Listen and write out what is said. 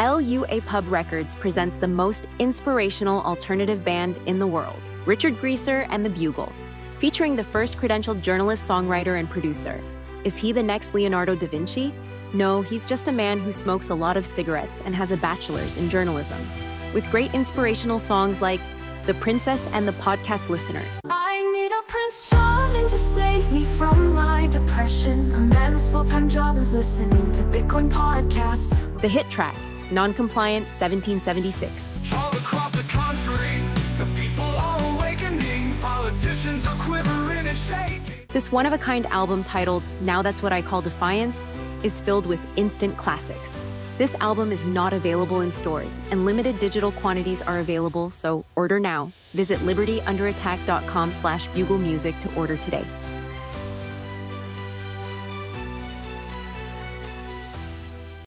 LUA Pub Records presents the most inspirational alternative band in the world, Richard Greaser and the Bugle, featuring the first credentialed journalist, songwriter, and producer. Is he the next Leonardo da Vinci? No, he's just a man who smokes a lot of cigarettes and has a bachelor's in journalism. With great inspirational songs like The Princess and the Podcast Listener. I need a Prince Charming to save me from my depression. A man whose full-time job is listening to Bitcoin podcasts. The hit track, Non-Compliant 1776. All across the country, the people are awakening. Politicians are quivering and shaking. This one of a kind album titled Now That's What I Call Defiance is filled with instant classics. This album is not available in stores, and limited digital quantities are available, so order now. Visit libertyunderattack.com slash bugle music to order today.